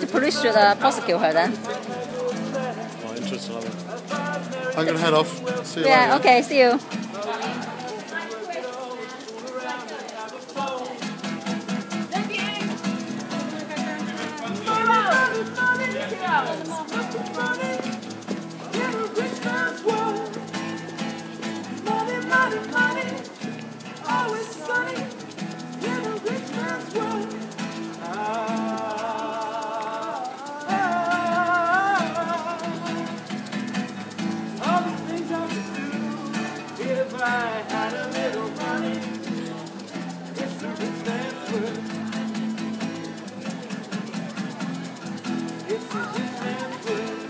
the police should uh, prosecute her then. Oh, interesting. I'm going to head off. See you Yeah, later. okay, see you. I had a little money, it's a rich man's world. It's a rich man's world.